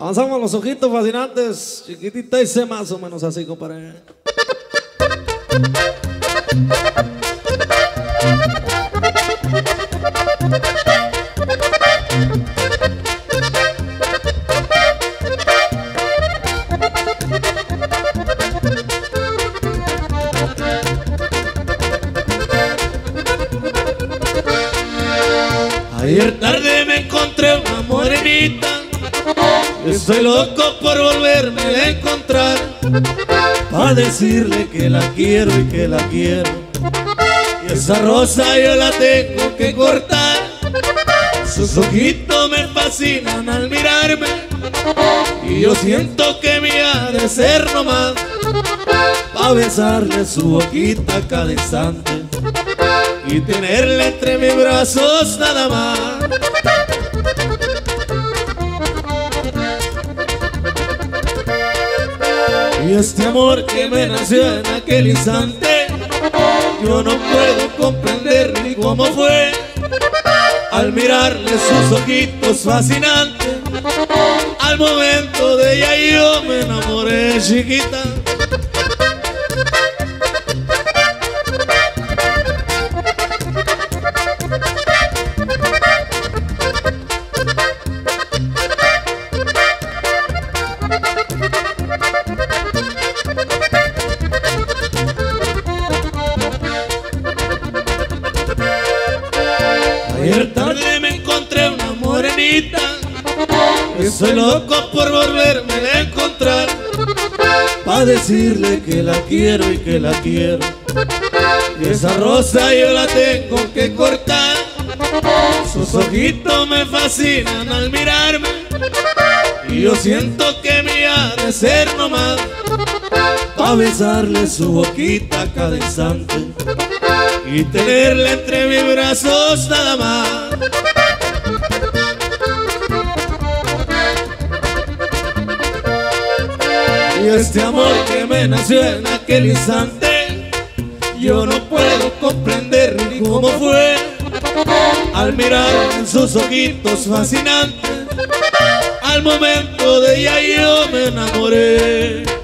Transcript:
Avanzamos los ojitos fascinantes, chiquitita y sé más o menos así, compadre. Ayer tarde me encontré una morenita Estoy loco por volverme a encontrar Para decirle que la quiero y que la quiero. Y esa rosa yo la tengo que cortar. Sus ojitos me fascinan al mirarme. Y yo siento que me ha de ser nomás Pa' besarle su boquita cada instante. Y tenerla entre mis brazos nada más. Y este amor que me nació en aquel instante, yo no puedo comprender ni cómo fue. Al mirarle sus ojitos fascinantes, al momento de ella yo me enamoré chiquita. Ayer tarde me encontré una morenita. Y soy loco por volverme a encontrar. Pa' decirle que la quiero y que la quiero. Y esa rosa yo la tengo que cortar. Sus ojitos me fascinan al mirarme. Y yo siento que me ha de ser nomás. Pa' besarle su boquita cada y tenerla entre mis brazos nada más. Y este amor que me nació en aquel instante, yo no puedo comprender ni cómo fue. Al mirar en sus ojitos fascinantes, al momento de ella yo me enamoré.